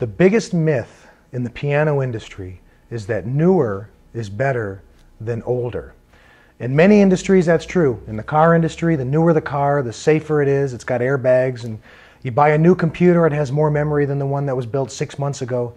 The biggest myth in the piano industry is that newer is better than older. In many industries, that's true. In the car industry, the newer the car, the safer it is. It's got airbags, and you buy a new computer, it has more memory than the one that was built six months ago.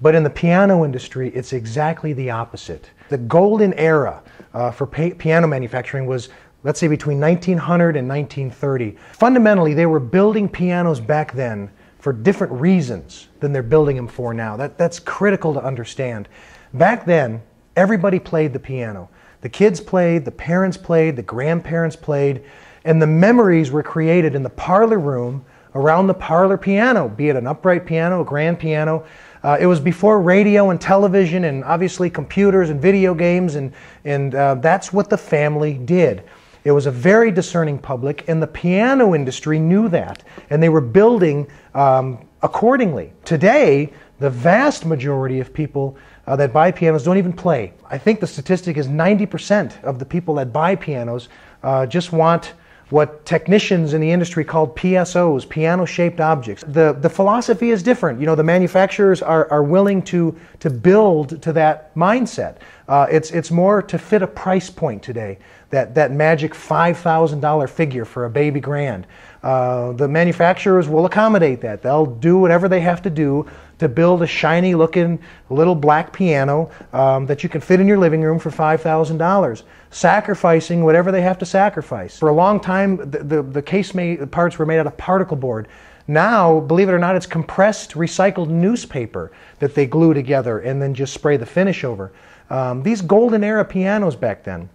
But in the piano industry, it's exactly the opposite. The golden era uh, for piano manufacturing was, let's say, between 1900 and 1930. Fundamentally, they were building pianos back then for different reasons than they're building them for now. That, that's critical to understand. Back then, everybody played the piano. The kids played, the parents played, the grandparents played, and the memories were created in the parlor room around the parlor piano, be it an upright piano, a grand piano. Uh, it was before radio and television and obviously computers and video games, and, and uh, that's what the family did. It was a very discerning public, and the piano industry knew that, and they were building um, accordingly. Today, the vast majority of people uh, that buy pianos don't even play. I think the statistic is 90% of the people that buy pianos uh, just want what technicians in the industry called PSOs, piano shaped objects. The, the philosophy is different. You know, the manufacturers are, are willing to, to build to that mindset. Uh, it's, it's more to fit a price point today, that, that magic $5,000 figure for a baby grand. Uh, the manufacturers will accommodate that. They'll do whatever they have to do to build a shiny looking little black piano um, that you can fit in your living room for $5,000, sacrificing whatever they have to sacrifice. For a long time, the, the, the case made, parts were made out of particle board. Now, believe it or not, it's compressed recycled newspaper that they glue together and then just spray the finish over. Um, these golden era pianos back then,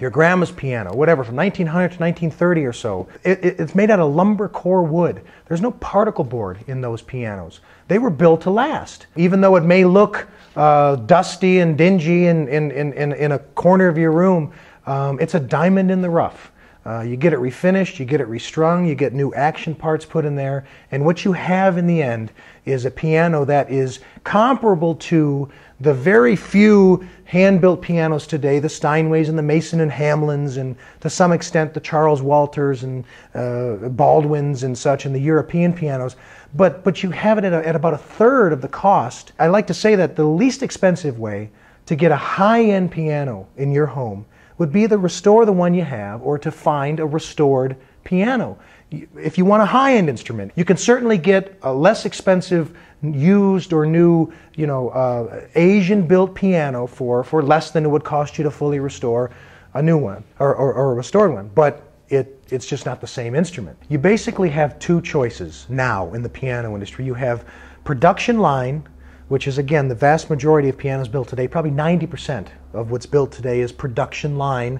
your grandma's piano, whatever, from 1900 to 1930 or so. It, it, it's made out of lumber core wood. There's no particle board in those pianos. They were built to last. Even though it may look uh, dusty and dingy in, in, in, in, a corner of your room, um, it's a diamond in the rough. Uh, you get it refinished, you get it restrung, you get new action parts put in there, and what you have in the end is a piano that is comparable to the very few hand-built pianos today, the Steinways and the Mason and Hamlins, and to some extent the Charles Walters and uh, Baldwins and such, and the European pianos. But but you have it at, a, at about a third of the cost. I like to say that the least expensive way to get a high-end piano in your home would be to restore the one you have or to find a restored piano. If you want a high-end instrument, you can certainly get a less expensive used or new, you know, uh, Asian-built piano for, for less than it would cost you to fully restore a new one or, or, or a restored one. But it, it's just not the same instrument. You basically have two choices now in the piano industry. You have production line, which is again the vast majority of pianos built today. Probably 90% of what's built today is production line,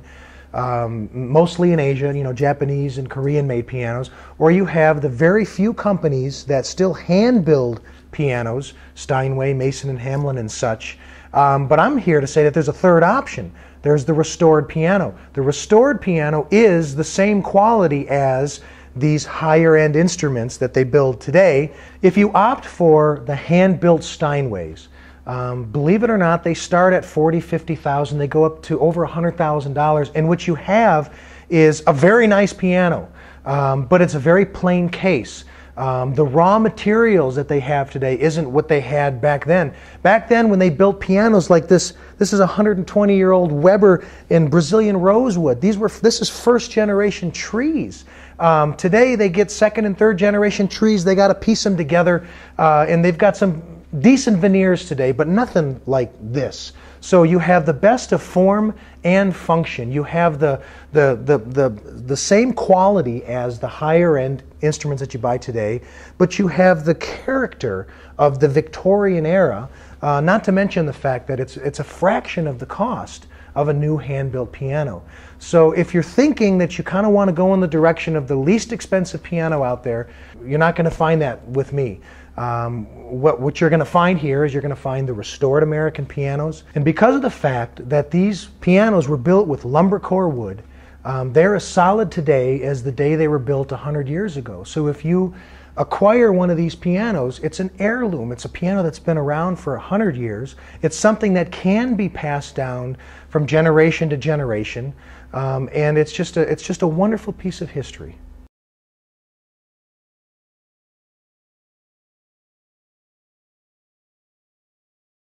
um, mostly in Asia, you know, Japanese and Korean made pianos. Or you have the very few companies that still hand build pianos, Steinway, Mason and Hamlin, and such. Um, but I'm here to say that there's a third option. There's the restored piano. The restored piano is the same quality as these higher end instruments that they build today. If you opt for the hand built Steinways, um, believe it or not, they start at 40, 50,000. They go up to over $100,000. And what you have is a very nice piano, um, but it's a very plain case. Um, the raw materials that they have today isn't what they had back then. Back then, when they built pianos like this, this is a 120 year old Weber in Brazilian rosewood. These were this is first generation trees. Um, today, they get second and third generation trees. They got to piece them together, uh, and they've got some decent veneers today, but nothing like this. So you have the best of form and function. You have the, the, the, the, the same quality as the higher end instruments that you buy today, but you have the character of the Victorian era, uh, not to mention the fact that it's, it's a fraction of the cost of a new hand built piano. So if you're thinking that you kind of want to go in the direction of the least expensive piano out there, you're not going to find that with me. Um, what, what you're going to find here is you're going to find the restored American pianos. And because of the fact that these pianos were built with lumber core wood, um, they're as solid today as the day they were built 100 years ago. So if you acquire one of these pianos, it's an heirloom. It's a piano that's been around for 100 years. It's something that can be passed down from generation to generation. Um, and it's just, a, it's just a wonderful piece of history.